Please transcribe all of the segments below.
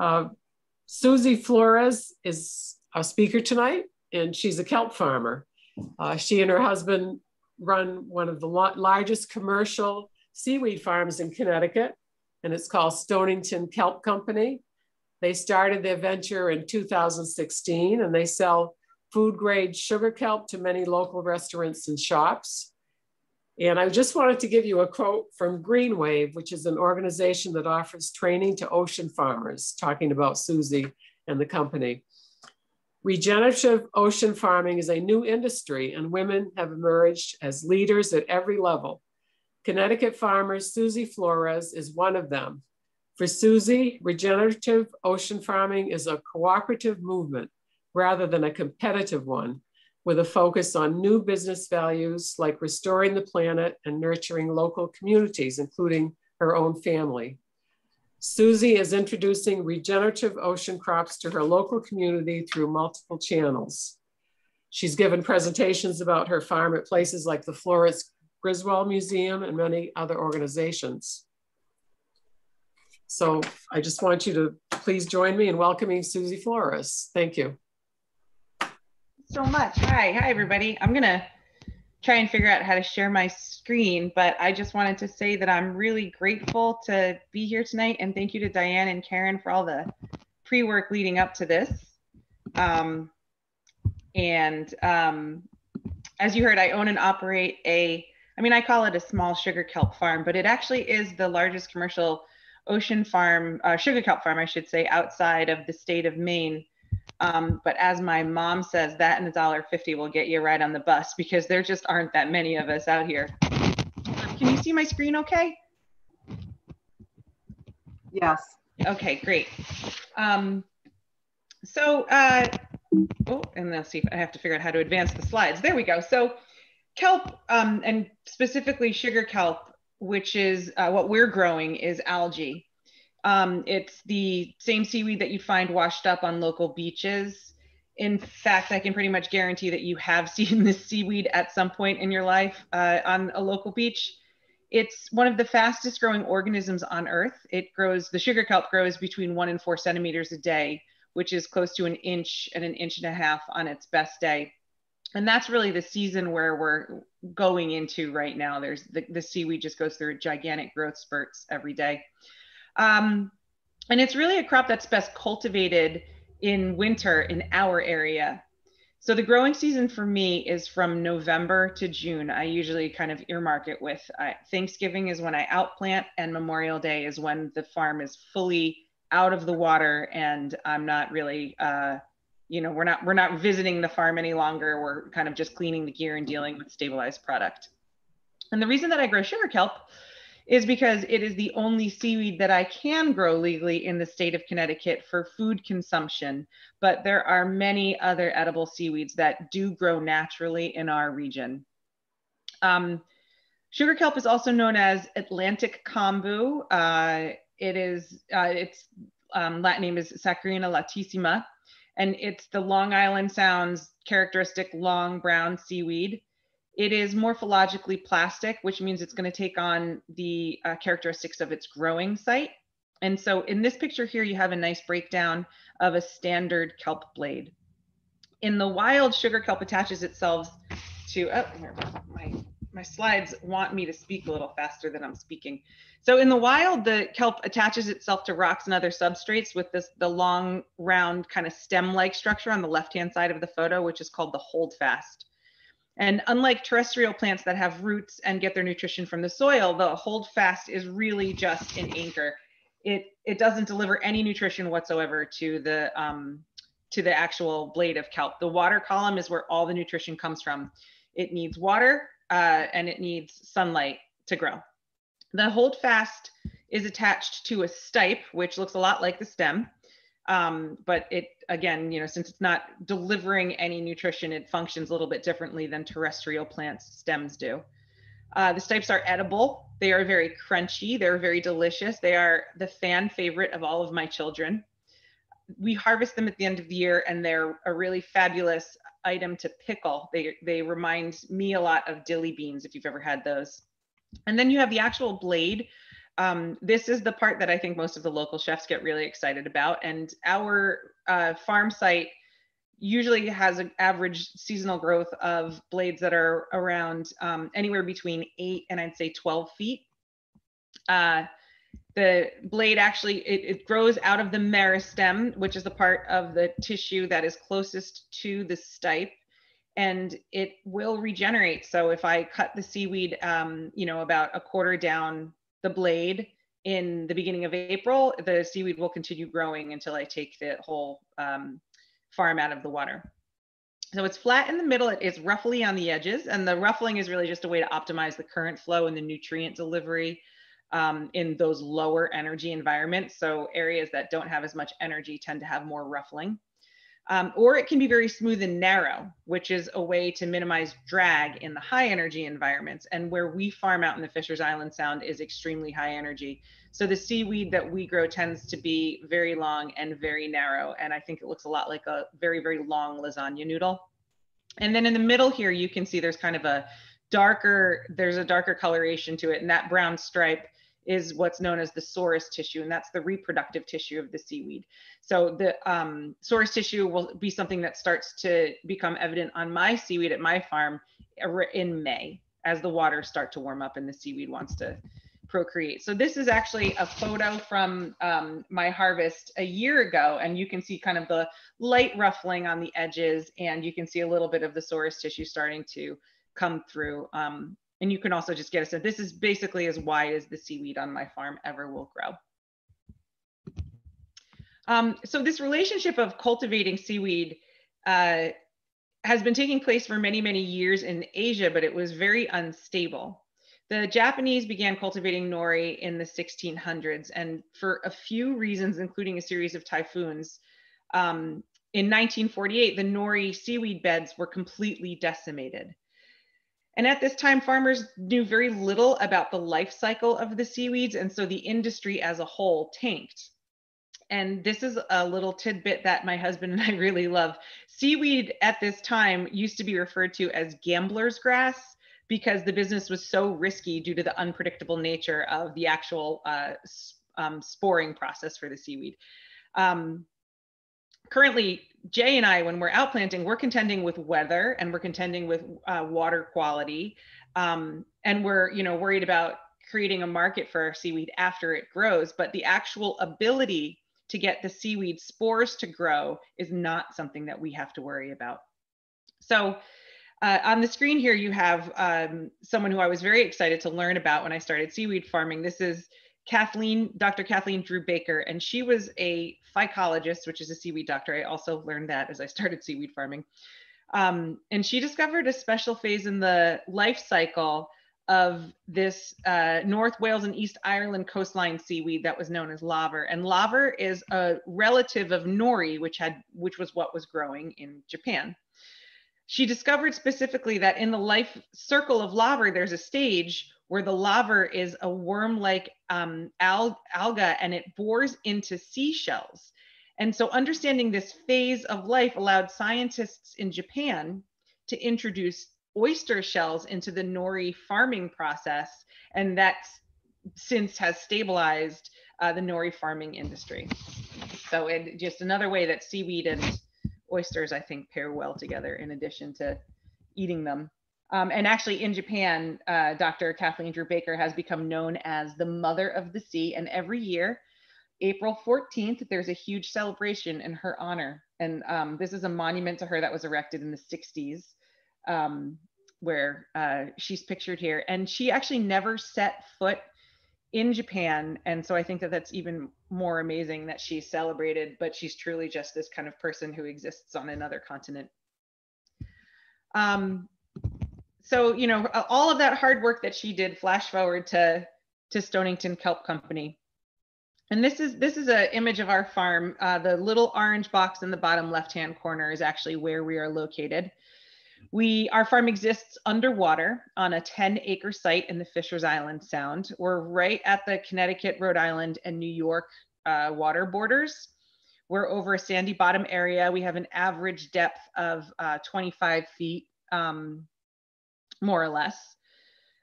Uh, Suzie Flores is a speaker tonight, and she's a kelp farmer. Uh, she and her husband run one of the largest commercial seaweed farms in Connecticut, and it's called Stonington Kelp Company. They started their venture in 2016, and they sell food grade sugar kelp to many local restaurants and shops. And I just wanted to give you a quote from Greenwave, which is an organization that offers training to ocean farmers, talking about Suzie and the company. Regenerative ocean farming is a new industry and women have emerged as leaders at every level. Connecticut farmer Suzie Flores is one of them. For Suzie, regenerative ocean farming is a cooperative movement rather than a competitive one with a focus on new business values like restoring the planet and nurturing local communities, including her own family. Suzie is introducing regenerative ocean crops to her local community through multiple channels. She's given presentations about her farm at places like the Florence Griswold Museum and many other organizations. So I just want you to please join me in welcoming Suzie Flores. Thank you so much. Hi, hi everybody. I'm gonna try and figure out how to share my screen, but I just wanted to say that I'm really grateful to be here tonight and thank you to Diane and Karen for all the pre-work leading up to this. Um, and um, as you heard, I own and operate a, I mean, I call it a small sugar kelp farm, but it actually is the largest commercial ocean farm, uh, sugar kelp farm, I should say, outside of the state of Maine. Um, but as my mom says, that and a dollar fifty will get you right on the bus because there just aren't that many of us out here. Can you see my screen okay? Yes. Okay, great. Um, so, uh, oh, and let's see if I have to figure out how to advance the slides. There we go. So kelp, um, and specifically sugar kelp, which is uh, what we're growing is algae. Um, it's the same seaweed that you find washed up on local beaches. In fact, I can pretty much guarantee that you have seen this seaweed at some point in your life uh, on a local beach. It's one of the fastest growing organisms on Earth. It grows, the sugar kelp grows between one and four centimeters a day, which is close to an inch and an inch and a half on its best day. And that's really the season where we're going into right now. There's the, the seaweed just goes through gigantic growth spurts every day. Um, and it's really a crop that's best cultivated in winter in our area. So the growing season for me is from November to June. I usually kind of earmark it with uh, Thanksgiving is when I outplant, and Memorial Day is when the farm is fully out of the water, and I'm not really, uh, you know, we're not we're not visiting the farm any longer. We're kind of just cleaning the gear and dealing with stabilized product. And the reason that I grow sugar kelp is because it is the only seaweed that I can grow legally in the state of Connecticut for food consumption. But there are many other edible seaweeds that do grow naturally in our region. Um, sugar kelp is also known as Atlantic kombu. Uh, it is, uh, its um, Latin name is Saccharina latissima, and it's the Long Island Sound's characteristic long brown seaweed. It is morphologically plastic, which means it's going to take on the uh, characteristics of its growing site. And so in this picture here, you have a nice breakdown of a standard kelp blade. In the wild, sugar kelp attaches itself to, oh, here, my, my slides want me to speak a little faster than I'm speaking. So in the wild, the kelp attaches itself to rocks and other substrates with this the long, round kind of stem-like structure on the left-hand side of the photo, which is called the holdfast. And unlike terrestrial plants that have roots and get their nutrition from the soil, the holdfast is really just an anchor. It, it doesn't deliver any nutrition whatsoever to the, um, to the actual blade of kelp. The water column is where all the nutrition comes from. It needs water uh, and it needs sunlight to grow. The holdfast is attached to a stipe, which looks a lot like the stem. Um, but it again, you know, since it's not delivering any nutrition, it functions a little bit differently than terrestrial plants stems do. Uh, the stipes are edible. They are very crunchy. They're very delicious. They are the fan favorite of all of my children. We harvest them at the end of the year, and they're a really fabulous item to pickle. They they remind me a lot of dilly beans if you've ever had those. And then you have the actual blade, Um, this is the part that I think most of the local chefs get really excited about. And our uh, farm site usually has an average seasonal growth of blades that are around um, anywhere between eight and I'd say 12 feet. Uh, the blade actually, it, it, grows out of the meristem, which is the part of the tissue that is closest to the stipe and it will regenerate. So if I cut the seaweed, um, you know, about a quarter down the blade in the beginning of April, the seaweed will continue growing until I take the whole um, farm out of the water. So it's flat in the middle, it is roughly on the edges, and the ruffling is really just a way to optimize the current flow and the nutrient delivery um, in those lower energy environments. So areas that don't have as much energy tend to have more ruffling. Um, or it can be very smooth and narrow, which is a way to minimize drag in the high energy environments. And where we farm out in the Fisher's Island Sound is extremely high energy. So the seaweed that we grow tends to be very long and very narrow. And I think it looks a lot like a very, very long lasagna noodle. And then in the middle here, you can see there's kind of a darker, there's a darker coloration to it. And that brown stripe is what's known as the sorus tissue, and that's the reproductive tissue of the seaweed. So the um, sorus tissue will be something that starts to become evident on my seaweed at my farm in May as the waters start to warm up and the seaweed wants to procreate. So this is actually a photo from um, my harvest a year ago, and you can see kind of the light ruffling on the edges, and you can see a little bit of the sorus tissue starting to come through. Um, and you can also just get a sense, this is basically as wide as the seaweed on my farm ever will grow. Um, so this relationship of cultivating seaweed uh, has been taking place for many, many years in Asia, but it was very unstable. The Japanese began cultivating nori in the 1600s, and for a few reasons, including a series of typhoons, um, in 1948, the nori seaweed beds were completely decimated. And at this time, farmers knew very little about the life cycle of the seaweeds, and so the industry as a whole tanked. And this is a little tidbit that my husband and I really love. Seaweed at this time used to be referred to as gambler's grass because the business was so risky due to the unpredictable nature of the actual uh, um, sporing process for the seaweed. Um, currently, Jay and I, when we're out planting, we're contending with weather and we're contending with uh, water quality, um, and we're you know worried about creating a market for our seaweed after it grows. But the actual ability to get the seaweed spores to grow is not something that we have to worry about. So. Uh, on the screen here, you have um, someone who I was very excited to learn about when I started seaweed farming. This is Kathleen, Dr. Kathleen Drew Baker, and she was a phycologist, which is a seaweed doctor. I also learned that as I started seaweed farming. Um, and she discovered a special phase in the life cycle of this uh, North Wales and East Ireland coastline seaweed that was known as laver. And laver is a relative of nori, which had which was what was growing in Japan. She discovered specifically that in the life circle of laver, there's a stage where the laver is a worm-like um, al- alga and it bores into seashells. And so understanding this phase of life allowed scientists in Japan to introduce oyster shells into the nori farming process. And that since has stabilized uh, the nori farming industry. So it just another way that seaweed and oysters, I think, pair well together in addition to eating them. Um, and actually, in Japan, uh, Dr. Kathleen Drew Baker has become known as the mother of the sea. And every year, April 14th, there's a huge celebration in her honor. And um, this is a monument to her that was erected in the 60s, um, where uh, she's pictured here. And she actually never set foot in Japan. And so I think that that's even more amazing that she's celebrated, but she's truly just this kind of person who exists on another continent. Um, so you know all of that hard work that she did flash forward to to stonington kelp company. And this is this is an image of our farm. Uh, the little orange box in the bottom left hand corner is actually where we are located. We our farm exists underwater on a 10 acre site in the fishers island sound. We're right at the connecticut rhode island and new york uh, water borders. We're over a sandy bottom area. We have an average depth of uh, 25 feet. Um, more or less.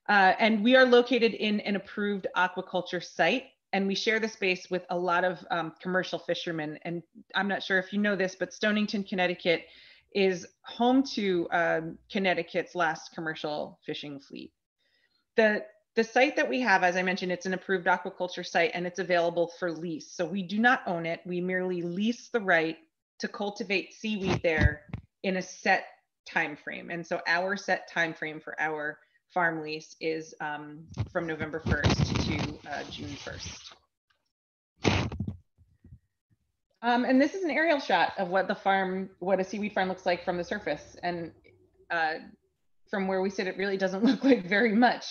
Uh, and we are located in an approved aquaculture site and we share the space with a lot of um, commercial fishermen. And I'm not sure if you know this, but Stonington, Connecticut is home to um, Connecticut's last commercial fishing fleet. The, the site that we have, as I mentioned, it's an approved aquaculture site and it's available for lease. So we do not own it. We merely lease the right to cultivate seaweed there in a set time frame. And so our set time frame for our farm lease is um, from November 1st to uh, June 1st. Um, and this is an aerial shot of what the farm, what a seaweed farm looks like from the surface. And uh, from where we sit, it really doesn't look like very much.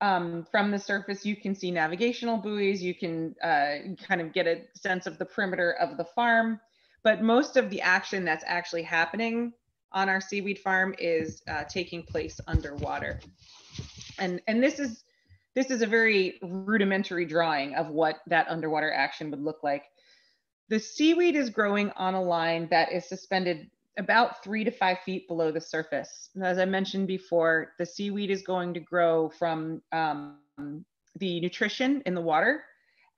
Um, from the surface, you can see navigational buoys, you can uh, kind of get a sense of the perimeter of the farm, but most of the action that's actually happening on our seaweed farm is uh, taking place underwater. And, and this is this is a very rudimentary drawing of what that underwater action would look like. The seaweed is growing on a line that is suspended about three to five feet below the surface. And as I mentioned before, the seaweed is going to grow from um, the nutrition in the water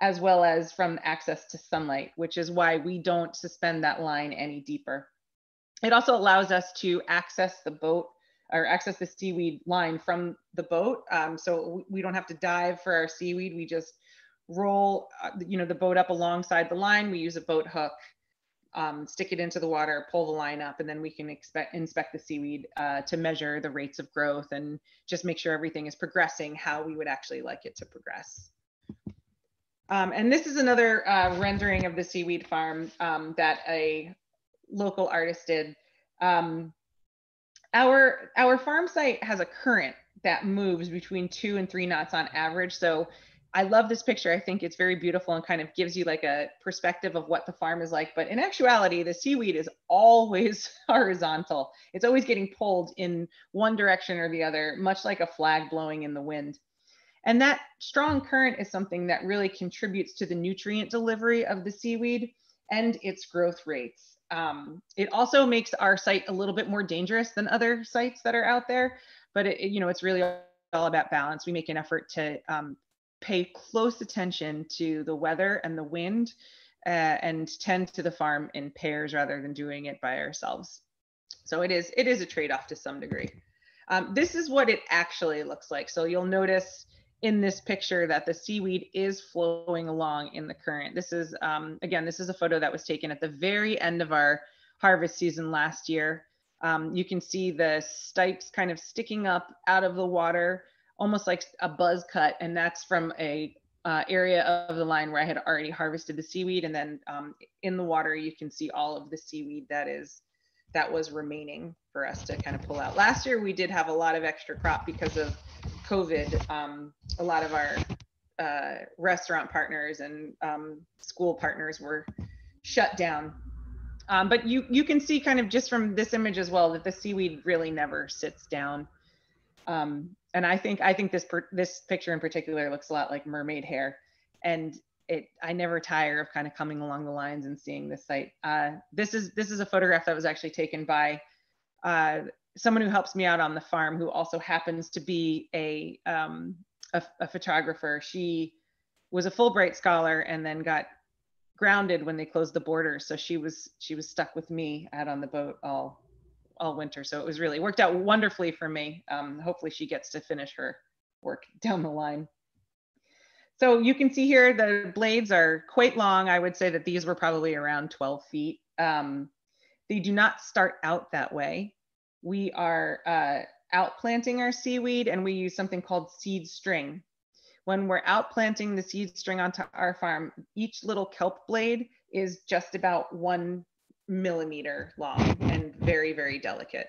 as well as from access to sunlight, which is why we don't suspend that line any deeper. It also allows us to access the boat or access the seaweed line from the boat. Um, so we don't have to dive for our seaweed. We just roll, uh, you know, the boat up alongside the line. We use a boat hook, um, stick it into the water, pull the line up, and then we can expect, inspect the seaweed uh, to measure the rates of growth and just make sure everything is progressing how we would actually like it to progress. Um, and this is another uh, rendering of the seaweed farm um, that a local artist did. Um, our our farm site has a current that moves between two and three knots on average. So I love this picture. I think it's very beautiful and kind of gives you like a perspective of what the farm is like. But in actuality, the seaweed is always horizontal. It's always getting pulled in one direction or the other, much like a flag blowing in the wind. And that strong current is something that really contributes to the nutrient delivery of the seaweed and its growth rates. Um, it also makes our site a little bit more dangerous than other sites that are out there, but it, you know, it's really all about balance. We make an effort to um, pay close attention to the weather and the wind uh, and tend to the farm in pairs rather than doing it by ourselves. So it is, it is a trade-off to some degree. Um, this is what it actually looks like. So you'll notice in this picture that the seaweed is flowing along in the current. This is, um, again, this is a photo that was taken at the very end of our harvest season last year. Um, you can see the stipes kind of sticking up out of the water, almost like a buzz cut. And that's from a uh, area of the line where I had already harvested the seaweed. And then um, in the water, you can see all of the seaweed that is that was remaining for us to kind of pull out. Last year, we did have a lot of extra crop because of COVID, um, a lot of our uh, restaurant partners and um, school partners were shut down. Um, but you you can see kind of just from this image as well that the seaweed really never sits down. Um, and I think I think this per, this picture in particular looks a lot like mermaid hair, and it I never tire of kind of coming along the lines and seeing this site. Uh, this is this is a photograph that was actually taken by uh, someone who helps me out on the farm who also happens to be a, um, a, a photographer. She was a Fulbright scholar and then got grounded when they closed the border. So she was she was stuck with me out on the boat all all winter. So it was really worked out wonderfully for me. Um, hopefully she gets to finish her work down the line. So you can see here the blades are quite long. I would say that these were probably around 12 feet. Um, they do not start out that way we are uh, outplanting our seaweed and we use something called seed string. When we're outplanting the seed string onto our farm, each little kelp blade is just about one millimeter long and very, very delicate.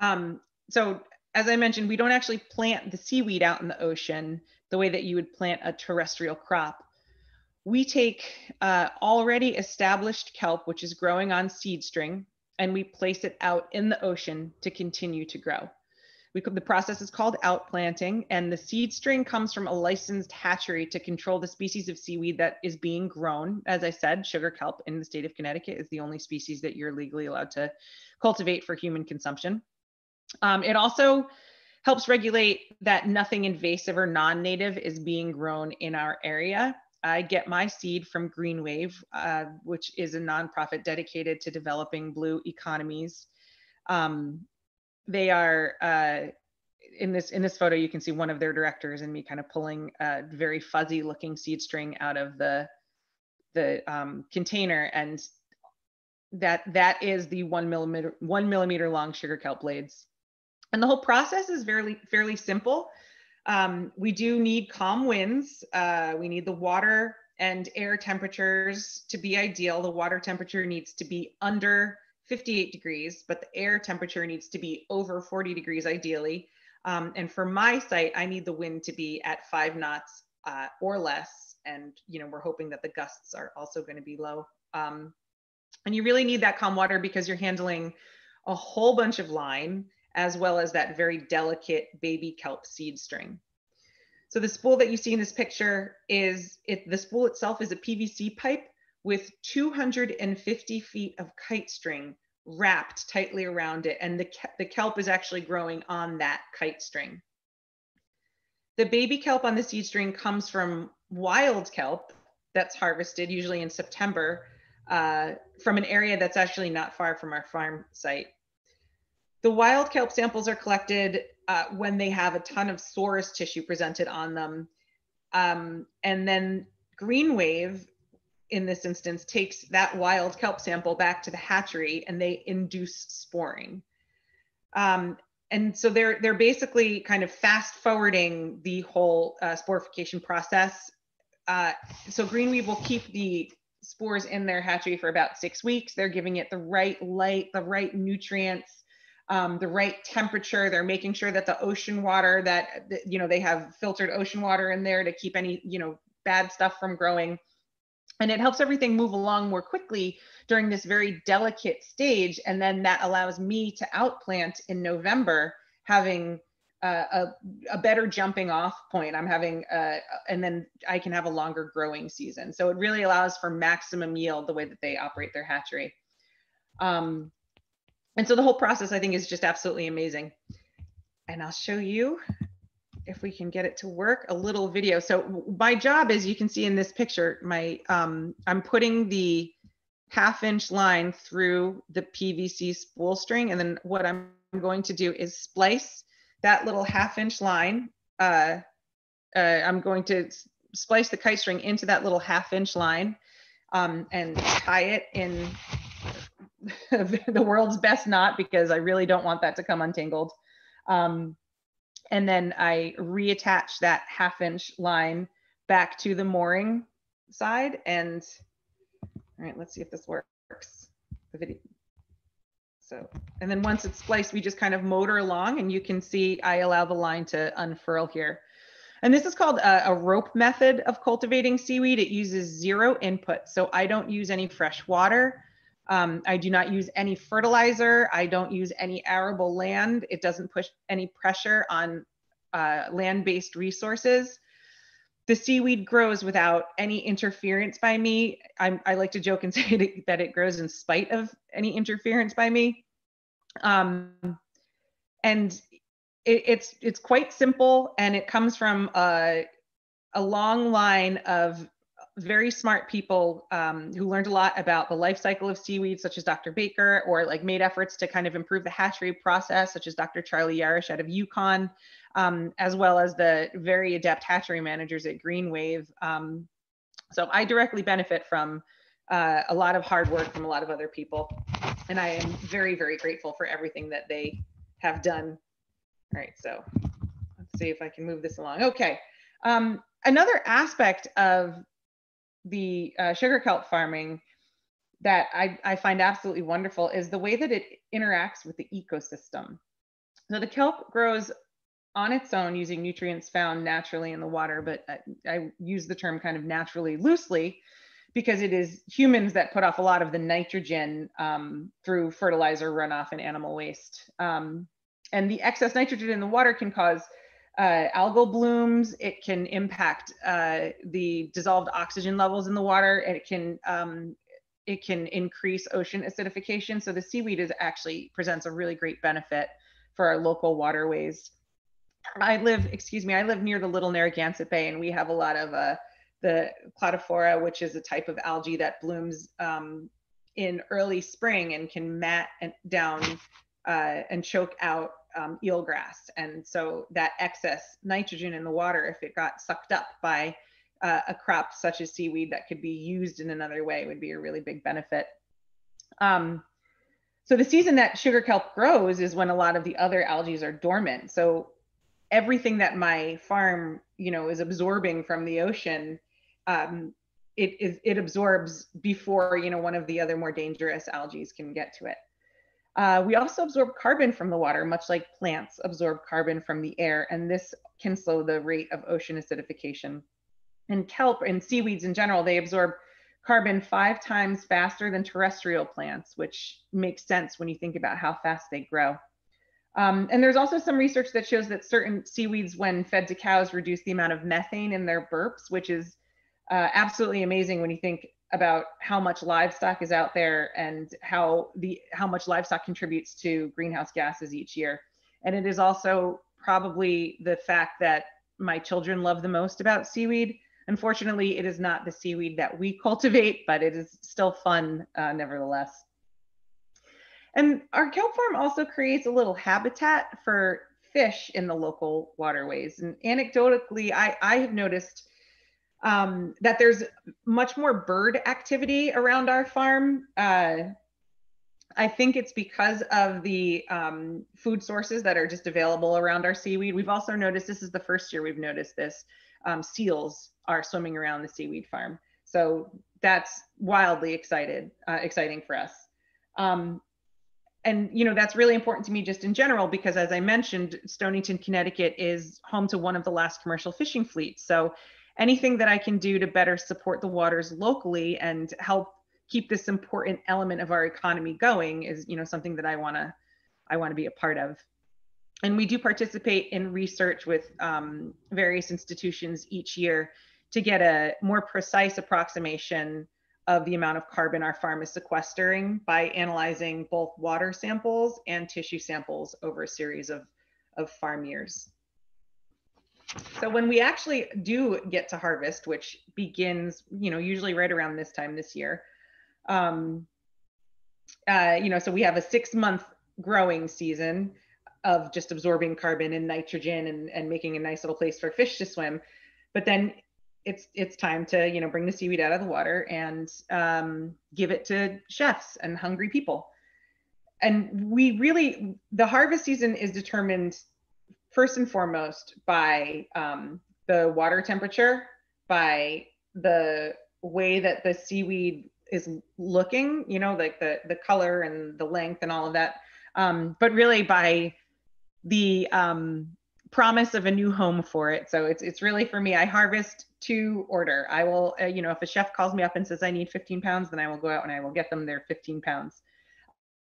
Um, so as I mentioned, we don't actually plant the seaweed out in the ocean the way that you would plant a terrestrial crop. We take uh, already established kelp, which is growing on seed string, and we place it out in the ocean to continue to grow. We, the process is called outplanting, and the seed string comes from a licensed hatchery to control the species of seaweed that is being grown. As I said, sugar kelp in the state of Connecticut is the only species that you're legally allowed to cultivate for human consumption. Um, it also helps regulate that nothing invasive or non-native is being grown in our area. I get my seed from Green Wave, uh, which is a nonprofit dedicated to developing blue economies. Um, they are uh, in this in this photo. You can see one of their directors and me kind of pulling a very fuzzy looking seed string out of the the um, container, and that that is the one millimeter one millimeter long sugar kelp blades. And the whole process is fairly fairly simple. Um, we do need calm winds. Uh, we need the water and air temperatures to be ideal. The water temperature needs to be under 58 degrees, but the air temperature needs to be over 40 degrees ideally. Um, and for my site, I need the wind to be at five knots uh, or less. And you know, we're hoping that the gusts are also going to be low. Um, and you really need that calm water because you're handling a whole bunch of line as well as that very delicate baby kelp seed string. So the spool that you see in this picture is, it, the spool itself is a PVC pipe with 250 feet of kite string wrapped tightly around it. And the, the kelp is actually growing on that kite string. The baby kelp on the seed string comes from wild kelp that's harvested usually in September uh, from an area that's actually not far from our farm site. The wild kelp samples are collected uh, when they have a ton of sorus tissue presented on them. Um, and then Green Wave, in this instance, takes that wild kelp sample back to the hatchery and they induce sporing. Um, and so they're they're basically kind of fast forwarding the whole uh, sporification process. Uh, so Green Wave will keep the spores in their hatchery for about six weeks. They're giving it the right light, the right nutrients, um, the right temperature. They're making sure that the ocean water that, you know, they have filtered ocean water in there to keep any, you know, bad stuff from growing. And it helps everything move along more quickly during this very delicate stage. And then that allows me to outplant in November, having a, a better jumping off point. I'm having, and then I can have a longer growing season. So it really allows for maximum yield the way that they operate their hatchery. Um, and so the whole process I think is just absolutely amazing. And I'll show you if we can get it to work a little video. So my job is you can see in this picture, my um, I'm putting the half inch line through the PVC spool string. And then what I'm going to do is splice that little half inch line. Uh, uh, I'm going to splice the kite string into that little half inch line um, and tie it in the world's best knot because I really don't want that to come untangled. Um, and then I reattach that half inch line back to the mooring side. And all right, let's see if this works. The video. So, and then once it's spliced, we just kind of motor along and you can see I allow the line to unfurl here. And this is called a, a, rope method of cultivating seaweed. It uses zero input. So I don't use any fresh water. Um, I do not use any fertilizer. I don't use any arable land. It doesn't push any pressure on uh, land-based resources. The seaweed grows without any interference by me. I'm, i like to joke and say that it grows in spite of any interference by me. Um, and it, it's it's quite simple, and it comes from a, a long line of very smart people um, who learned a lot about the life cycle of seaweed, such as Dr. Baker, or like made efforts to kind of improve the hatchery process, such as Dr. Charlie Yarish out of UConn, um, as well as the very adept hatchery managers at Green Wave. Um, so I directly benefit from uh, a lot of hard work from a lot of other people. And I am very, very grateful for everything that they have done. All right, so let's see if I can move this along. Okay. Um, another aspect of the uh, sugar kelp farming that I, I find absolutely wonderful is the way that it interacts with the ecosystem. So the kelp grows on its own using nutrients found naturally in the water, but I, I, use the term kind of naturally loosely because it is humans that put off a lot of the nitrogen um, through fertilizer runoff and animal waste. Um, and the excess nitrogen in the water can cause uh, algal blooms. It can impact uh, the dissolved oxygen levels in the water, and it can um, it can increase ocean acidification. So the seaweed is actually presents a really great benefit for our local waterways. I live, excuse me, I live near the Little Narragansett Bay, and we have a lot of uh, the cladophora, which is a type of algae that blooms um, in early spring and can mat down uh, and choke out um, eelgrass. And so that excess nitrogen in the water, if it got sucked up by uh, a crop such as seaweed that could be used in another way, would be a really big benefit. Um, so the season that sugar kelp grows is when a lot of the other algae are dormant. So everything that my farm, you know, is absorbing from the ocean, um, it, it, it absorbs before, you know, one of the other more dangerous algae can get to it. Uh, we also absorb carbon from the water, much like plants absorb carbon from the air, and this can slow the rate of ocean acidification. And kelp and seaweeds in general, they absorb carbon five times faster than terrestrial plants, which makes sense when you think about how fast they grow. Um, and there's also some research that shows that certain seaweeds, when fed to cows, reduce the amount of methane in their burps, which is uh, absolutely amazing when you think about how much livestock is out there and how the how much livestock contributes to greenhouse gases each year. And it is also probably the fact that my children love the most about seaweed. Unfortunately, it is not the seaweed that we cultivate, but it is still fun uh, nevertheless. And our kelp farm also creates a little habitat for fish in the local waterways. And anecdotally, I, I have noticed um, that there's much more bird activity around our farm. Uh, I think it's because of the um, food sources that are just available around our seaweed. We've also noticed this is the first year we've noticed this. Um, seals are swimming around the seaweed farm, so that's wildly excited, uh, exciting for us. Um, and you know that's really important to me just in general because as I mentioned, Stonington, Connecticut is home to one of the last commercial fishing fleets. So anything that I can do to better support the waters locally and help keep this important element of our economy going is, you know, something that I want to I want to be a part of. And we do participate in research with um, various institutions each year to get a more precise approximation of the amount of carbon our farm is sequestering by analyzing both water samples and tissue samples over a series of, of farm years. So when we actually do get to harvest, which begins, you know, usually right around this time this year, um, uh, you know, so we have a six month growing season of just absorbing carbon and nitrogen and, and making a nice little place for fish to swim. But then it's it's time to you know bring the seaweed out of the water and um, give it to chefs and hungry people. And we really the harvest season is determined first and foremost by um, the water temperature, by the way that the seaweed is looking, you know, like the the color and the length and all of that. Um, but really by the um, promise of a new home for it. So it's it's really for me. I harvest to order. I will, uh, you know, if a chef calls me up and says I need 15 pounds, then I will go out and I will get them their 15 pounds.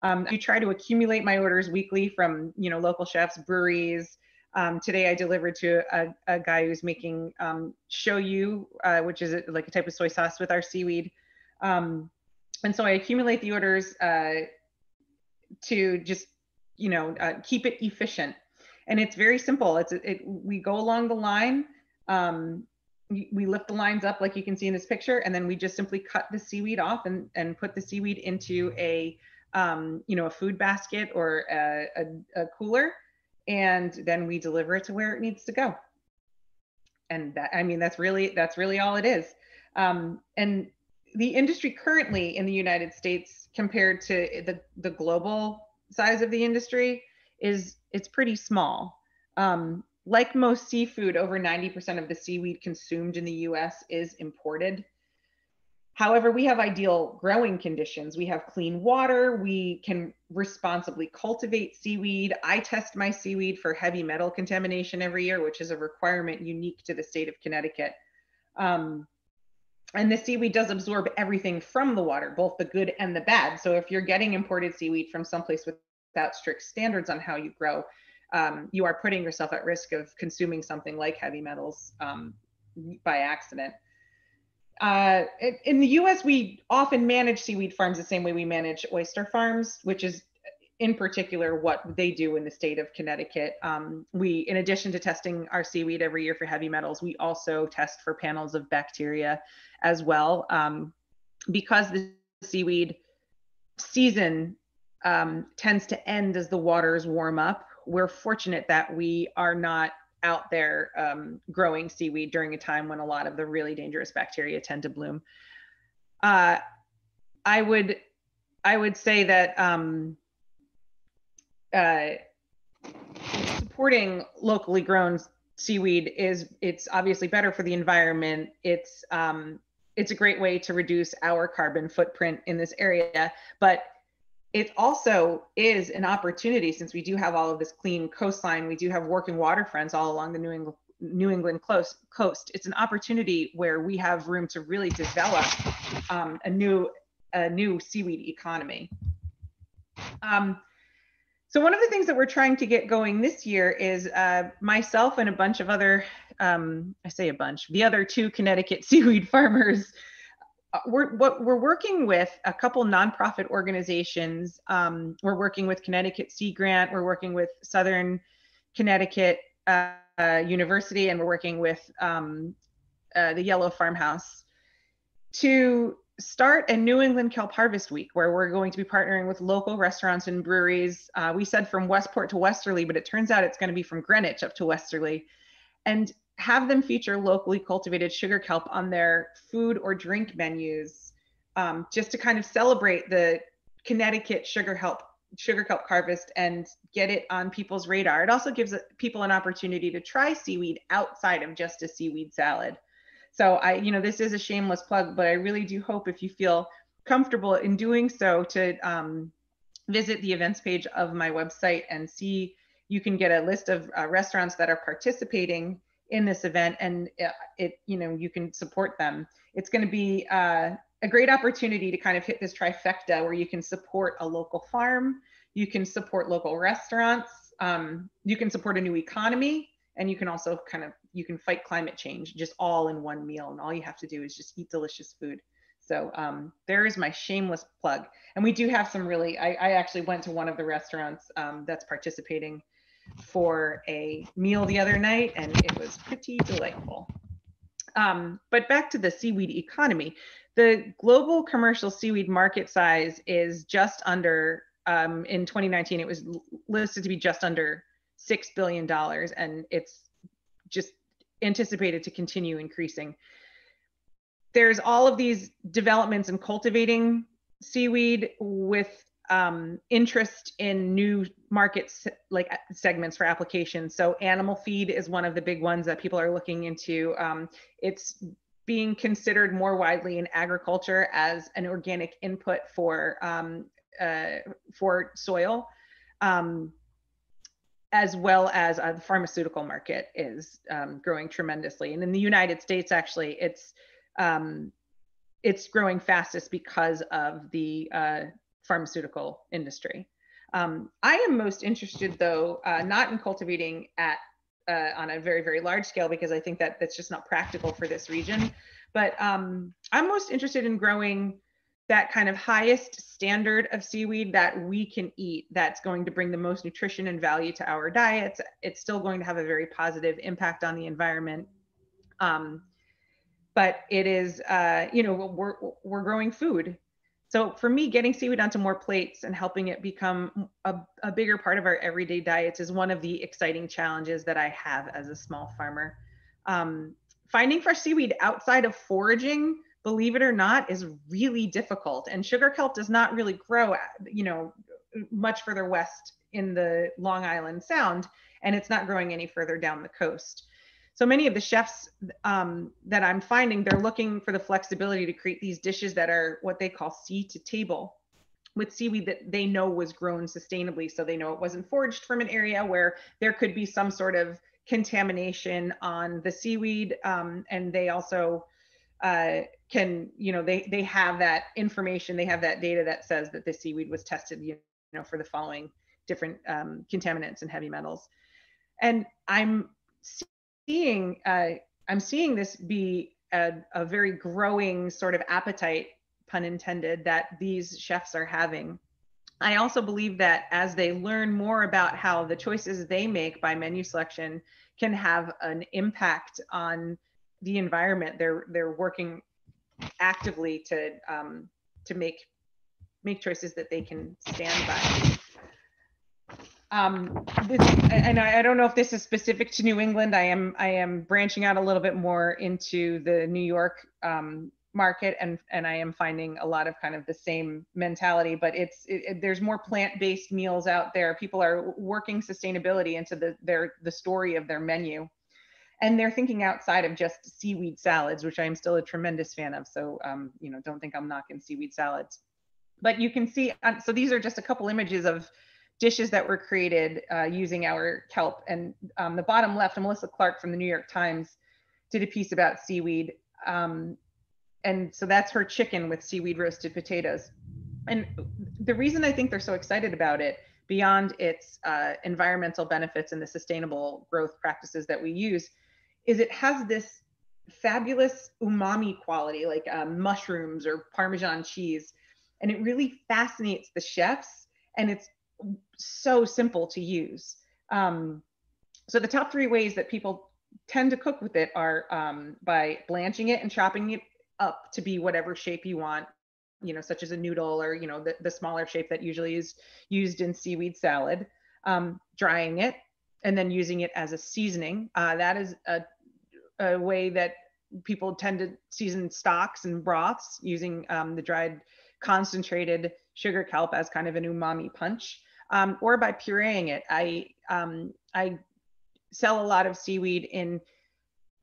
Um, I try to accumulate my orders weekly from you know local chefs, breweries, um, today I delivered to a, a guy who's making um, shoyu, uh, which is like a type of soy sauce with our seaweed. Um, and so I accumulate the orders uh, to just, you know, uh, keep it efficient. And it's very simple. It's it. We go along the line. Um, we lift the lines up like you can see in this picture, and then we just simply cut the seaweed off and, and put the seaweed into a, um, you know, a food basket or a, a, a cooler and then we deliver it to where it needs to go. And that i mean that's really that's really all it is. Um, and the industry currently in the united states compared to the the global size of the industry is it's pretty small. Um, like most seafood over 90% of the seaweed consumed in the us is imported However, we have ideal growing conditions. We have clean water. We can responsibly cultivate seaweed. I test my seaweed for heavy metal contamination every year, which is a requirement unique to the state of Connecticut. Um, and the seaweed does absorb everything from the water, both the good and the bad. So if you're getting imported seaweed from someplace without strict standards on how you grow, um, you are putting yourself at risk of consuming something like heavy metals um, by accident uh, in the US, we often manage seaweed farms the same way we manage oyster farms, which is in particular what they do in the state of Connecticut. Um, we, in addition to testing our seaweed every year for heavy metals, we also test for panels of bacteria as well. Um, because the seaweed season um, tends to end as the waters warm up, we're fortunate that we are not out there um, growing seaweed during a time when a lot of the really dangerous bacteria tend to bloom. Uh, I would, I would say that um, uh, supporting locally grown seaweed is it's obviously better for the environment. It's um, it's a great way to reduce our carbon footprint in this area, but it also is an opportunity since we do have all of this clean coastline. We do have working waterfronts all along the New England New England close, coast. It's an opportunity where we have room to really develop um, a new a new seaweed economy. Um, so one of the things that we're trying to get going this year is uh, myself and a bunch of other, um, I say a bunch, the other two Connecticut seaweed farmers. Uh, we're what we're working with a couple nonprofit organizations. Um, we're working with Connecticut Sea Grant. We're working with Southern Connecticut uh, University, and we're working with um, uh, the Yellow Farmhouse to start a New England Kelp Harvest Week where we're going to be partnering with local restaurants and breweries. Uh, we said from Westport to Westerly, but it turns out it's going to be from Greenwich up to Westerly. And have them feature locally cultivated sugar kelp on their food or drink menus um, just to kind of celebrate the Connecticut sugar kelp sugar kelp harvest and get it on people's radar. It also gives people an opportunity to try seaweed outside of just a seaweed salad. So I, you know, this is a shameless plug, but I really do hope if you feel comfortable in doing so to um, visit the events page of my website and see you can get a list of uh, restaurants that are participating in this event and it, uh, you know you can support them. It's going to be uh, a great opportunity to kind of hit this trifecta where you can support a local farm you can support local restaurants um, you can support a new economy and you can also kind of you can fight climate change just all in one meal and all you have to do is just eat delicious food. So um, there is my shameless plug. And we do have some really i, I actually went to one of the restaurants um, that's participating for a meal the other night and it was pretty delightful um, but back to the seaweed economy the global commercial seaweed market size is just under um, in 2019 it was listed to be just under six billion dollars, and it's just anticipated to continue increasing. There's all of these developments in cultivating seaweed with um, interest in new markets like segments for applications. So animal feed is one of the big ones that people are looking into. Um, it's being considered more widely in agriculture as an organic input for um, uh, for soil. Um, as well as uh, the pharmaceutical market is um, growing tremendously. And in the United States, actually, it's um, it's growing fastest because of the uh, pharmaceutical industry. Um, I am most interested, though, uh, not in cultivating at uh, on a very very large scale because I think that that's just not practical for this region. But um, I'm most interested in growing that kind of highest standard of seaweed that we can eat that's going to bring the most nutrition and value to our diets it's still going to have a very positive impact on the environment um, but it is uh, you know we're, we're growing food so for me getting seaweed onto more plates and helping it become a, a bigger part of our everyday diets is one of the exciting challenges that i have as a small farmer um, finding fresh seaweed outside of foraging believe it or not, is really difficult. And sugar kelp does not really grow, you know, much further west in the Long Island Sound, and it's not growing any further down the coast. So many of the chefs um, that I'm finding, they're looking for the flexibility to create these dishes that are what they call sea to table with seaweed that they know was grown sustainably. So they know it wasn't foraged from an area where there could be some sort of contamination on the seaweed. Um, and they also uh, can you know they they have that information they have that data that says that the seaweed was tested you know for the following different um, contaminants and heavy metals and i'm seeing uh, i'm seeing this be a, a very growing sort of appetite pun intended that these chefs are having I also believe that as they learn more about how the choices they make by menu selection can have an impact on the environment, they're they're working actively to um, to make make choices that they can stand by. Um, this, and I, I, don't know if this is specific to New England. I am I am branching out a little bit more into the New York um, market, and and I am finding a lot of kind of the same mentality. But it's it, it, there's more plant-based meals out there. People are working sustainability into the their the story of their menu, and they're thinking outside of just seaweed salads, which I am still a tremendous fan of. So um, you know, don't think I'm knocking seaweed salads. But you can see, uh, so these are just a couple images of dishes that were created uh, using our kelp. And um, the bottom left, Melissa Clark from the New York Times did a piece about seaweed. Um, and so that's her chicken with seaweed roasted potatoes. And the reason I think they're so excited about it, beyond its uh, environmental benefits and the sustainable growth practices that we use, is it has this fabulous umami quality, like um, mushrooms or Parmesan cheese. And it really fascinates the chefs. And it's so simple to use. Um, so the top three ways that people tend to cook with it are um, by blanching it and chopping it up to be whatever shape you want, you know, such as a noodle or, you know, the, the smaller shape that usually is used in seaweed salad, um, drying it, and then using it as a seasoning. Uh, that is a, a, way that people tend to season stocks and broths using um, the dried concentrated sugar kelp as kind of an umami punch um, or by pureeing it. I um, I sell a lot of seaweed in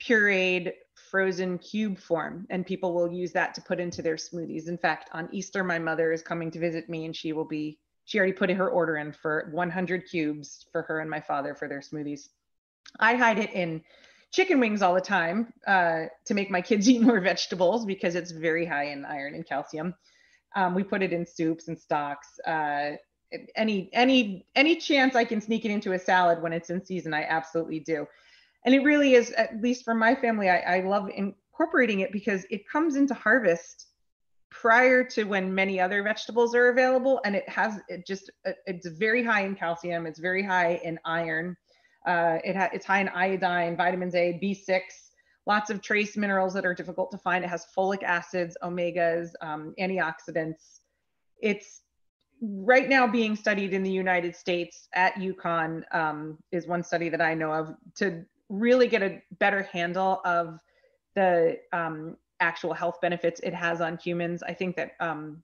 pureed frozen cube form, and people will use that to put into their smoothies. In fact, on Easter, my mother is coming to visit me, and she will be. She already put her order in for 100 cubes for her and my father for their smoothies. I hide it in chicken wings all the time uh, to make my kids eat more vegetables because it's very high in iron and calcium. Um, we put it in soups and stocks. Uh, any any any chance I can sneak it into a salad when it's in season, I absolutely do. And it really is, at least for my family, I, I love incorporating it because it comes into harvest prior to when many other vegetables are available, and it has it just it's very high in calcium, it's very high in iron, uh, it ha- it's high in iodine, vitamins A, B6, lots of trace minerals that are difficult to find. It has folic acids, omegas, um, antioxidants. It's right now being studied in the United States at UConn um, is one study that I know of to really get a better handle of the um, actual health benefits it has on humans. I think that um,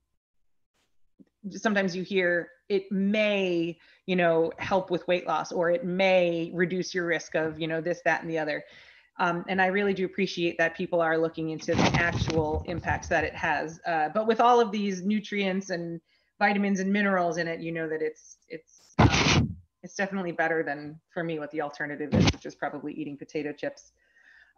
sometimes you hear it may, you know, help with weight loss or it may reduce your risk of, you know, this, that, and the other. Um, and I really do appreciate that people are looking into the actual impacts that it has. Uh, but with all of these nutrients and vitamins and minerals in it, you know that it's it's um, it's definitely better than for me what the alternative is, which is probably eating potato chips.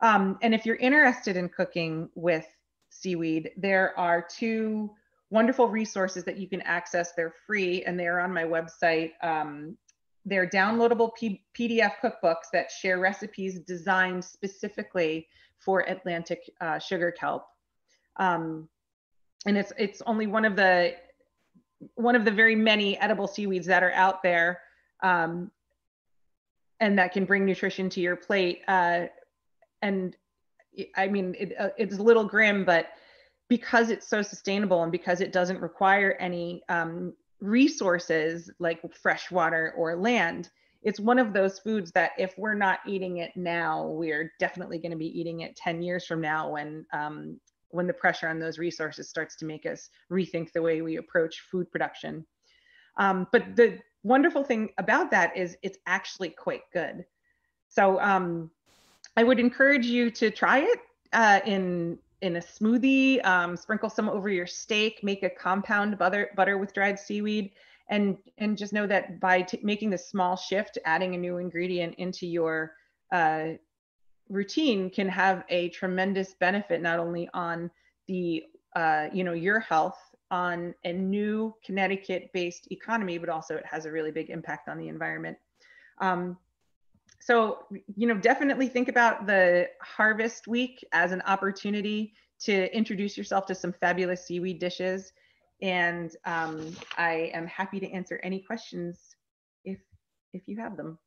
Um, and if you're interested in cooking with seaweed, there are two wonderful resources that you can access. They're free and they're on my website. Um, they're downloadable P PDF cookbooks that share recipes designed specifically for Atlantic uh, sugar kelp. Um, and it's it's only one of the one of the very many edible seaweeds that are out there um, and that can bring nutrition to your plate. Uh, and I mean, it, uh, it's a little grim, but because it's so sustainable and because it doesn't require any um, resources like fresh water or land, it's one of those foods that if we're not eating it now, we're definitely going to be eating it 10 years from now when um, when the pressure on those resources starts to make us rethink the way we approach food production. Um, but the wonderful thing about that is it's actually quite good. So um, I would encourage you to try it uh, in in a smoothie, um, sprinkle some over your steak, make a compound butter butter with dried seaweed, and and just know that by making this small shift, adding a new ingredient into your uh, routine can have a tremendous benefit not only on the uh, you know your health on a new connecticut based economy but also it has a really big impact on the environment um, so you know definitely think about the harvest week as an opportunity to introduce yourself to some fabulous seaweed dishes and um, I am happy to answer any questions if if you have them.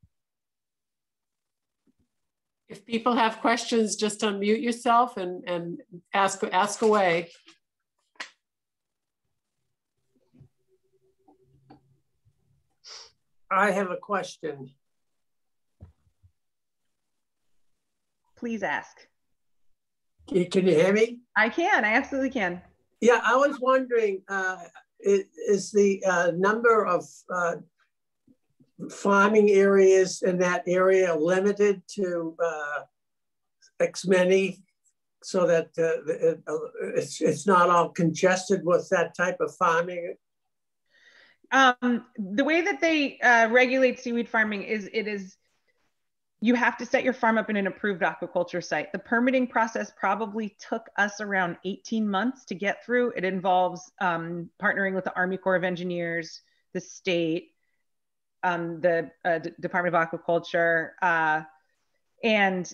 If people have questions, just unmute yourself and, and ask, ask away. I have a question. Please ask. Can you, can you hear me? I can, I absolutely can. Yeah, I was wondering, uh, is, is the uh, number of uh, farming areas in that area limited to uh, X many so that uh, it, uh, it's, it's not all congested with that type of farming? Um, the way that they uh, regulate seaweed farming is it is you have to set your farm up in an approved aquaculture site. The permitting process probably took us around 18 months to get through. It involves um, partnering with the Army Corps of Engineers, the state, um, the uh, D Department of Aquaculture, uh, and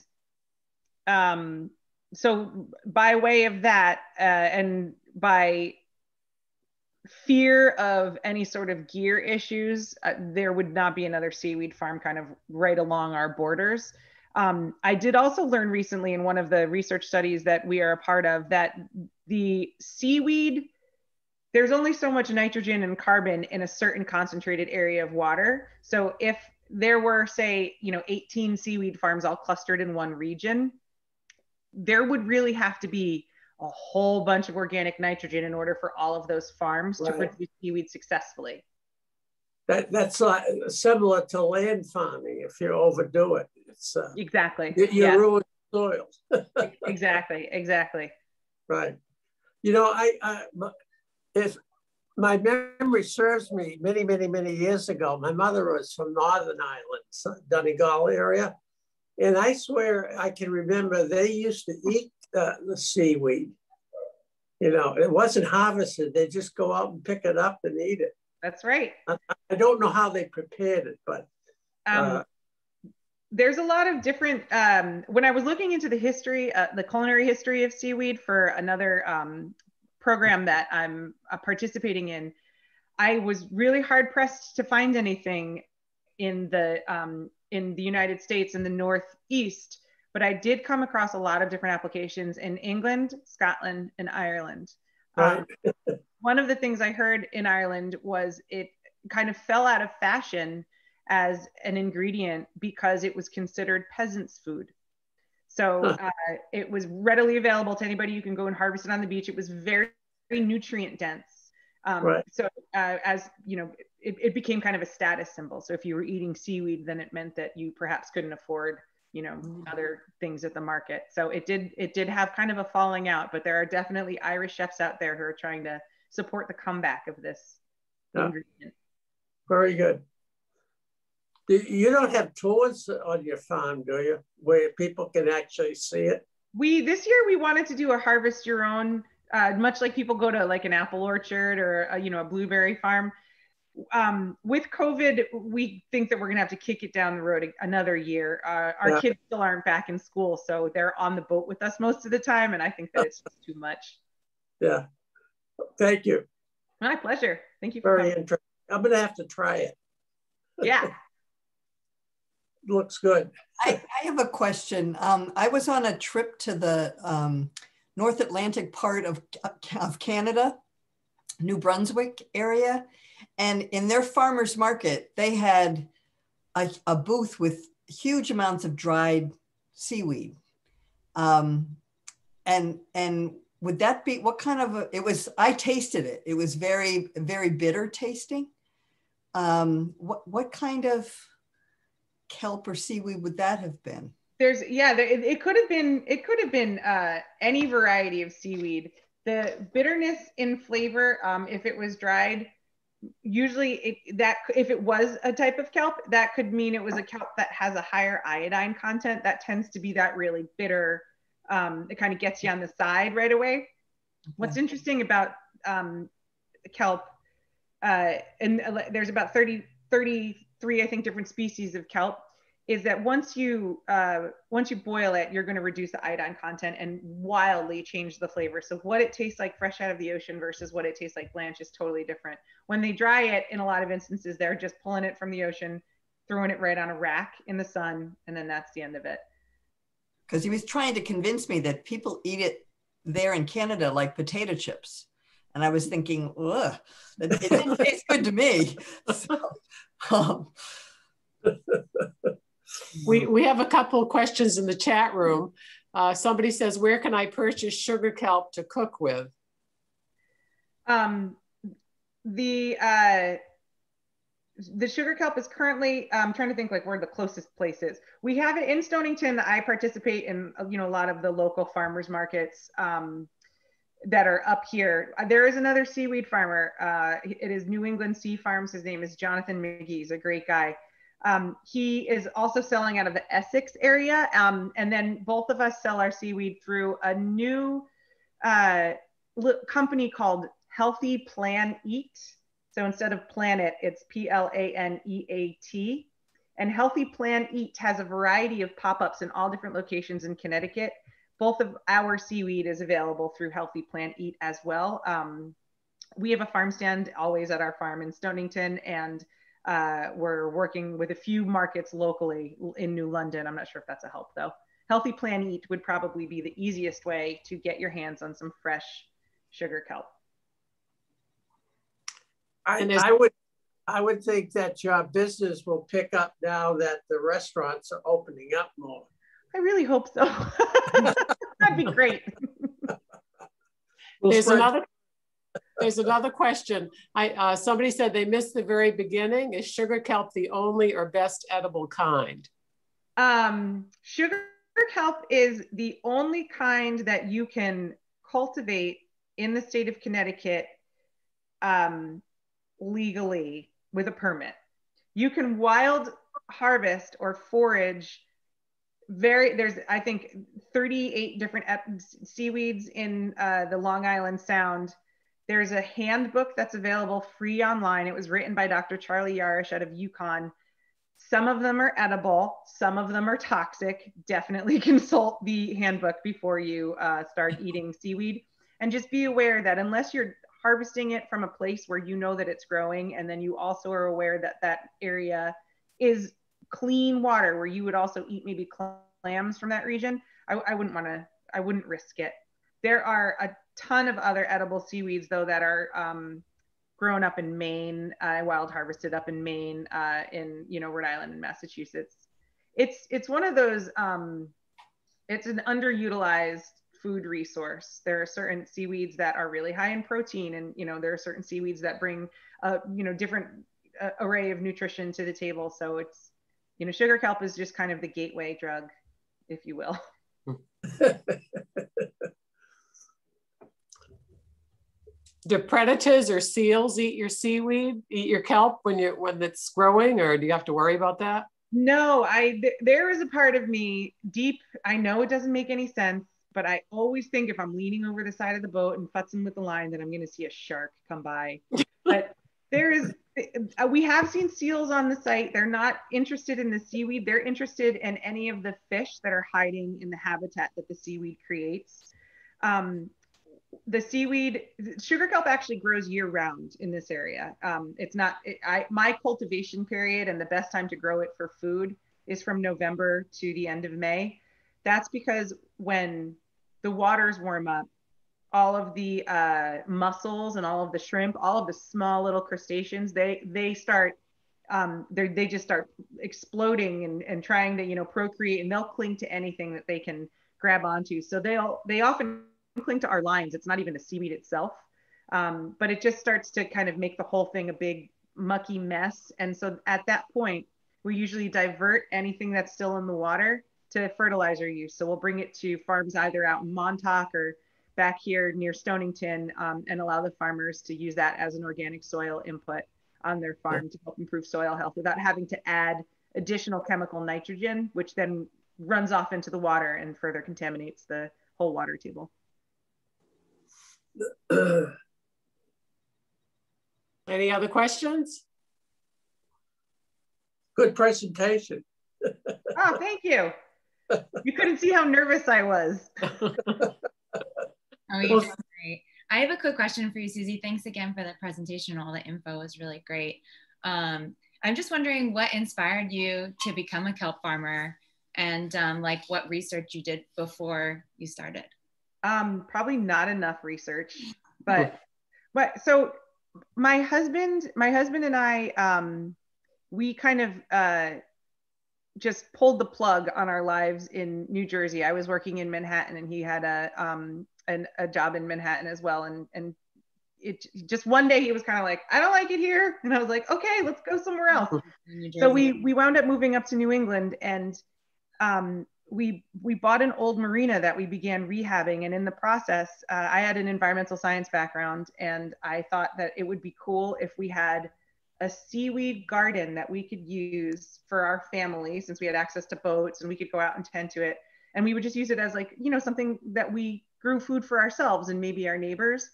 um, so by way of that, uh, and by fear of any sort of gear issues, uh, there would not be another seaweed farm kind of right along our borders. Um, I did also learn recently in one of the research studies that we are a part of that the seaweed, there's only so much nitrogen and carbon in a certain concentrated area of water. So if there were, say, you know, 18 seaweed farms all clustered in one region, there would really have to be a whole bunch of organic nitrogen in order for all of those farms right. to produce seaweed successfully. That, that's like similar to land farming. If you overdo it, it's uh, exactly you, you yeah. ruin soils. exactly, exactly. Right. You know, I, I if my memory serves me, many, many, many years ago, my mother was from Northern Ireland, Donegal area, and I swear I can remember they used to eat uh, the seaweed. You know, it wasn't harvested. They just go out and pick it up and eat it. That's right. I, I don't know how they prepared it, but. Um, uh, there's a lot of different, um, when I was looking into the history, uh, the culinary history of seaweed for another um, program that I'm uh, participating in, I was really hard pressed to find anything in the um, in the United States in the Northeast but I did come across a lot of different applications in England, Scotland, and Ireland. Um, one of the things I heard in Ireland was it kind of fell out of fashion as an ingredient because it was considered peasants' food. So uh, it was readily available to anybody. You can go and harvest it on the beach. It was very, very nutrient dense. Um, right. So uh, as you know, it, it became kind of a status symbol. So if you were eating seaweed, then it meant that you perhaps couldn't afford you know mm. other things at the market so it did it did have kind of a falling out but there are definitely irish chefs out there who are trying to support the comeback of this yeah. ingredient very good you don't have tours on your farm do you where people can actually see it we this year we wanted to do a harvest your own uh, much like people go to like an apple orchard or a, you know a blueberry farm um, with COVID, we think that we're going to have to kick it down the road another year. Uh, our yeah. kids still aren't back in school, so they're on the boat with us most of the time, and I think that it's just too much. Yeah. Thank you. My pleasure. Thank you. Very interesting. I'm going to have to try it. Yeah. Looks good. I, I, have a question. Um, I was on a trip to the um, North Atlantic part of, of Canada, New Brunswick area and in their farmers market, they had a, a booth with huge amounts of dried seaweed. Um, and and would that be what kind of a, it was? I tasted it. It was very very bitter tasting. Um, what what kind of kelp or seaweed would that have been? There's yeah, there, it, it could have been it could have been uh, any variety of seaweed. The bitterness in flavor, um, if it was dried, usually it, that if it was a type of kelp that could mean it was a kelp that has a higher iodine content that tends to be that really bitter um, it kind of gets you on the side right away what's interesting about um, kelp uh, and there's about 30 33 i think different species of kelp is that once you uh, once you boil it, you're going to reduce the iodine content and wildly change the flavor. So what it tastes like fresh out of the ocean versus what it tastes like blanch is totally different. When they dry it, in a lot of instances, they're just pulling it from the ocean, throwing it right on a rack in the sun, and then that's the end of it. Because he was trying to convince me that people eat it there in Canada like potato chips. And I was thinking, ugh, it didn't taste good to me. So, um, we, we have a couple of questions in the chat room. Uh, somebody says, where can I purchase sugar kelp to cook with? Um, the uh, the sugar kelp is currently i'm trying to think like where the closest place is. We have it in stonington i participate in you know a lot of the local farmers markets um, that are up here. There is another seaweed farmer uh, it is new england sea farms. His name is jonathan mcgee. He's a great guy um, he is also selling out of the Essex area. Um, and then both of us sell our seaweed through a new uh, company called Healthy PlanEat. So instead of planet, it's P L A N E A T. And Healthy PlanEat has a variety of pop ups in all different locations in Connecticut. Both of our seaweed is available through Healthy PlanEat as well. Um, we have a farm stand always at our farm in Stonington, and uh, we're working with a few markets locally in New London. I'm not sure if that's a help though. Healthy PlanEat would probably be the easiest way to get your hands on some fresh sugar kelp. I, I would I would think that your business will pick up now that the restaurants are opening up more. I really hope so. That'd be great. There's another there's another question. I uh, somebody said they missed the very beginning. Is sugar kelp the only or best edible kind? Um, sugar kelp is the only kind that you can cultivate in the state of Connecticut um, legally with a permit. You can wild harvest or forage very there's i think 38 different seaweeds in uh, the long island sound there's a handbook that's available free online. It was written by Dr. Charlie Yarish out of UConn. Some of them are edible, some of them are toxic. Definitely consult the handbook before you uh, start eating seaweed. And just be aware that unless you're harvesting it from a place where you know that it's growing, and then you also are aware that that area is clean water where you would also eat maybe clams from that region, I, I wouldn't want to, I wouldn't risk it. There are a ton of other edible seaweeds though that are um, grown up in Maine, uh, wild harvested up in Maine, uh, in you know Rhode Island and Massachusetts. It's it's one of those. Um, it's an underutilized food resource. There are certain seaweeds that are really high in protein, and you know there are certain seaweeds that bring a you know different uh, array of nutrition to the table. So it's you know sugar kelp is just kind of the gateway drug, if you will. do predators or seals eat your seaweed, eat your kelp when you when it's growing, or do you have to worry about that? No, I th- there is a part of me deep. I know it doesn't make any sense, but I always think if I'm leaning over the side of the boat and futzing with the line, that I'm going to see a shark come by. but there is, uh, we have seen seals on the site. They're not interested in the seaweed. They're interested in any of the fish that are hiding in the habitat that the seaweed creates. Um, the seaweed sugar kelp actually grows year round in this area. Um, it's not it, I, my cultivation period and the best time to grow it for food is from november to the end of may. That's because when the waters warm up all of the uh, mussels and all of the shrimp all of the small little crustaceans they they start um, they just start exploding and, and trying to you know procreate and they'll cling to anything that they can grab onto. So they'll they often cling to our lines. It's not even the seaweed itself. Um, but it just starts to kind of make the whole thing a big mucky mess. And so at that point, we usually divert anything that's still in the water to fertilizer use. So we'll bring it to farms either out in Montauk or back here near Stonington um, and allow the farmers to use that as an organic soil input on their farm to help improve soil health without having to add additional chemical nitrogen, which then runs off into the water and further contaminates the whole water table. Any other questions? Good presentation. oh, thank you. You couldn't see how nervous I was. oh, you did great. I have a quick question for you, Suzie. Thanks again for the presentation. All the info was really great. Um, I'm just wondering what inspired you to become a kelp farmer and um, like what research you did before you started. Um, probably not enough research, but but so my husband, my husband and I, um, we kind of uh, just pulled the plug on our lives in New Jersey. I was working in Manhattan, and he had a um, an, a job in Manhattan as well, and and it just one day he was kind of like, I don't like it here, and I was like, okay, let's go somewhere else. so we we wound up moving up to New England, and um, we we bought an old marina that we began rehabbing and in the process uh, i had an environmental science background and i thought that it would be cool if we had a seaweed garden that we could use for our family since we had access to boats and we could go out and tend to it. And we would just use it as like you know something that we grew food for ourselves and maybe our neighbors.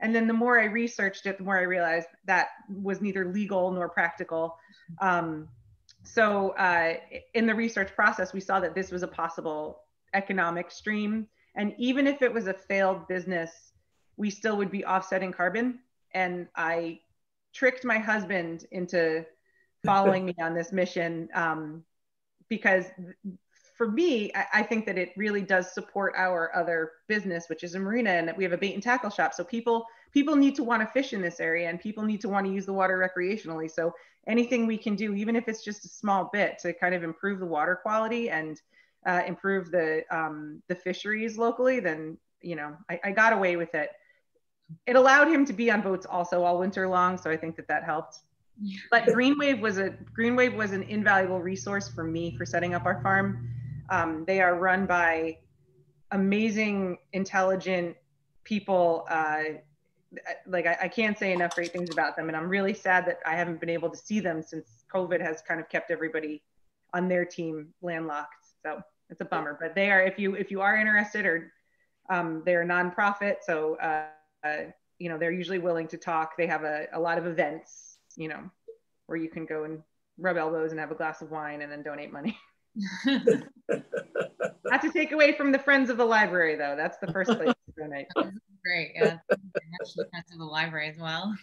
And then the more i researched it the more i realized that was neither legal nor practical. Um, so uh, in the research process, we saw that this was a possible economic stream. And even if it was a failed business, we still would be offsetting carbon. And I tricked my husband into following me on this mission um, because for me, I, I, think that it really does support our other business, which is a marina, and that we have a bait and tackle shop. So people people need to want to fish in this area, and people need to want to use the water recreationally. So anything we can do, even if it's just a small bit, to kind of improve the water quality and uh, improve the um, the fisheries locally, then you know I, I got away with it. It allowed him to be on boats also all winter long, so I think that that helped. But green wave was a green wave was an invaluable resource for me for setting up our farm. Um, they are run by amazing, intelligent people. Uh, like I, I, can't say enough great things about them and i'm really sad that i haven't been able to see them since covid has kind of kept everybody on their team landlocked. So it's a bummer but they are if you if you are interested or um, they're a nonprofit so uh, uh, you know they're usually willing to talk. They have a, a lot of events you know where you can go and rub elbows and have a glass of wine and then donate money. Not to take away from the friends of the library though. That's the first place to donate great. Yeah, much to the library as well.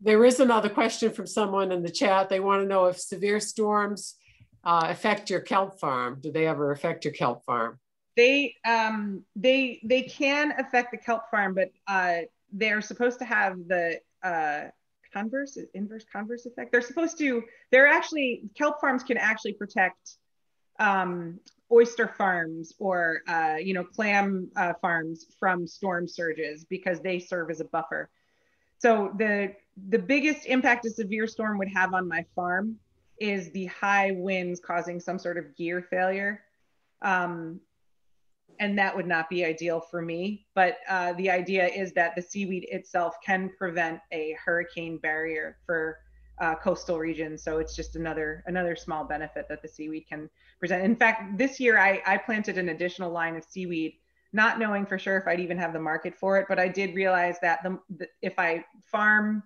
There is another question from someone in the chat. They want to know if severe storms uh, affect your kelp farm. Do they ever affect your kelp farm? They um, they they can affect the kelp farm, but uh, they're supposed to have the uh, converse inverse converse effect. They're supposed to. They're actually kelp farms can actually protect um, oyster farms or uh, you know clam uh, farms from storm surges because they serve as a buffer. So the the biggest impact a severe storm would have on my farm is the high winds causing some sort of gear failure. Um, and that would not be ideal for me. But uh, the idea is that the seaweed itself can prevent a hurricane barrier for uh, coastal regions. So it's just another another small benefit that the seaweed can present. In fact, this year I, I planted an additional line of seaweed, not knowing for sure if I'd even have the market for it, but I did realize that the, the if I farm,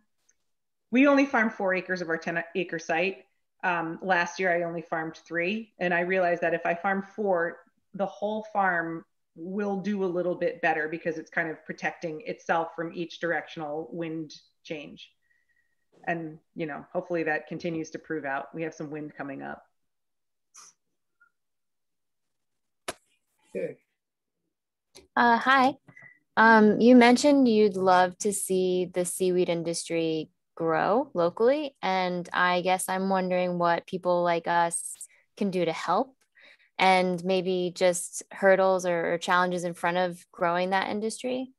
we only farm four acres of our 10 acre site. Um, last year I only farmed three, and I realized that if I farm four, the whole farm will do a little bit better because it's kind of protecting itself from each directional wind change and you know hopefully that continues to prove out. We have some wind coming up. Okay uh, hi. Um, you mentioned you'd love to see the seaweed industry grow locally. And i guess i'm wondering what people like us can do to help and maybe just hurdles or, or challenges in front of growing that industry.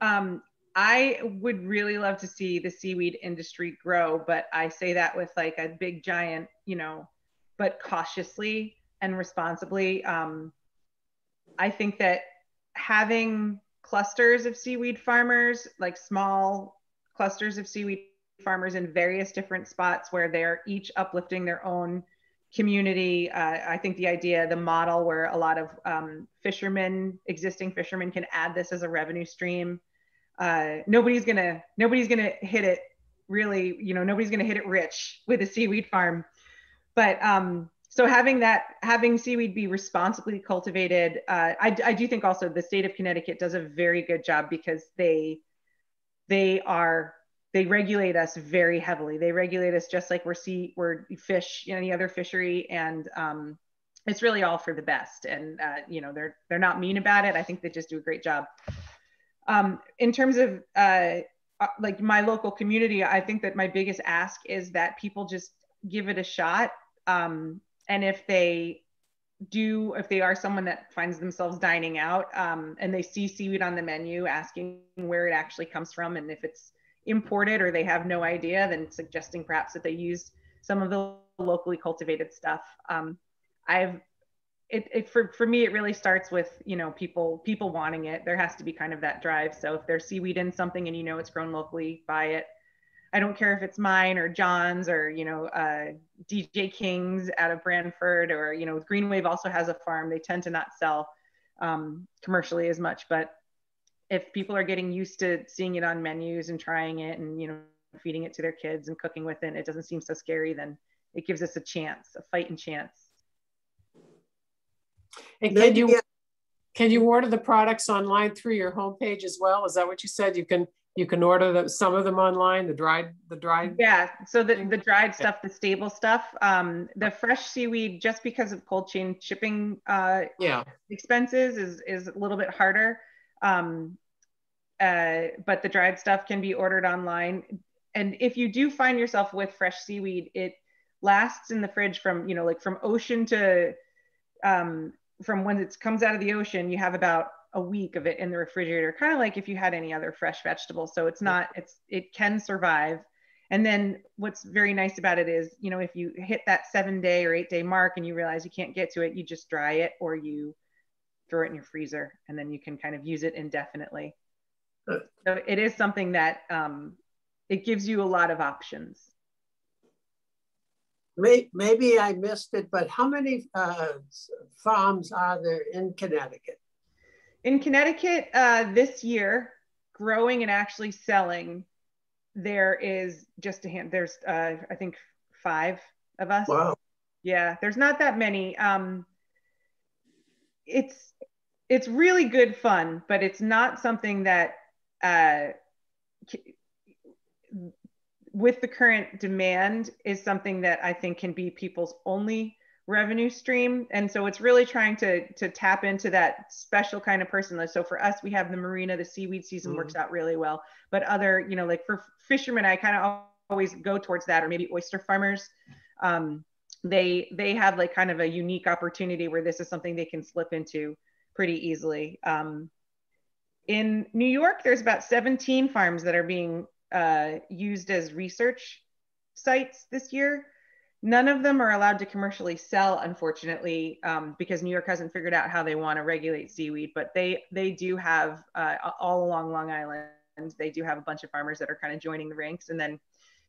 Um, I would really love to see the seaweed industry grow, but I say that with like a big giant, you know, but cautiously and responsibly. Um, I think that having clusters of seaweed farmers, like small clusters of seaweed farmers in various different spots where they're each uplifting their own community. Uh, I think the idea, the model where a lot of um, fishermen, existing fishermen, can add this as a revenue stream uh, nobody's gonna nobody's gonna hit it really you know nobody's gonna hit it rich with a seaweed farm but um, so having that, having seaweed be responsibly cultivated, uh, I, I do think also the state of Connecticut does a very good job because they, they are they regulate us very heavily. They regulate us just like we're sea, we're fish, in any other fishery, and um, it's really all for the best. And uh, you know, they're they're not mean about it. I think they just do a great job. Um, in terms of uh, uh, like my local community, I think that my biggest ask is that people just give it a shot. Um, and if they do, if they are someone that finds themselves dining out um, and they see seaweed on the menu, asking where it actually comes from and if it's imported or they have no idea, then suggesting perhaps that they use some of the locally cultivated stuff. Um, I've it, it, for, for me it really starts with you know people people wanting it. There has to be kind of that drive. So if there's seaweed in something and you know it's grown locally buy it. I don't care if it's mine or john's or you know uh, dj king's out of branford or you know green wave also has a farm. They tend to not sell um, commercially as much. But if people are getting used to seeing it on menus and trying it and you know feeding it to their kids and cooking with it it doesn't seem so scary then it gives us a chance a fighting chance and can you can you order the products online through your homepage as well? Is that what you said? You can you can order the, some of them online the dried the dried yeah so the, the dried stuff the stable stuff um, the fresh seaweed just because of cold chain shipping uh, yeah. expenses is is a little bit harder um, uh, but the dried stuff can be ordered online. And if you do find yourself with fresh seaweed, it lasts in the fridge from, you know, like from ocean to, um, from when it comes out of the ocean, you have about a week of it in the refrigerator, kind of like if you had any other fresh vegetable. So it's not, it's, it can survive. And then what's very nice about it is, you know, if you hit that seven day or eight day mark and you realize you can't get to it, you just dry it or you throw it in your freezer and then you can kind of use it indefinitely. So it is something that um, it gives you a lot of options. Maybe I missed it, but how many uh, farms are there in Connecticut? In Connecticut uh, this year, growing and actually selling, there is just a hand. There's, uh, I think, five of us. Wow. Yeah, there's not that many. Um, it's it's really good fun, but it's not something that uh, with the current demand is something that I think can be people's only revenue stream. And so it's really trying to, to tap into that special kind of person. So for us, we have the marina, the seaweed season mm works out really well. But other, you know, like for fishermen, I kind of always go towards that, or maybe oyster farmers. Um, they they have like kind of a unique opportunity where this is something they can slip into pretty easily. Um, in New York, there's about 17 farms that are being uh, used as research sites this year. None of them are allowed to commercially sell, unfortunately, um, because New York hasn't figured out how they want to regulate seaweed. But they they do have uh, all along Long Island. They do have a bunch of farmers that are kind of joining the ranks, and then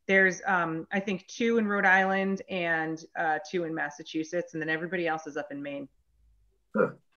there's um, I think two in Rhode Island and uh, two in Massachusetts, and then everybody else is up in Maine. Huh.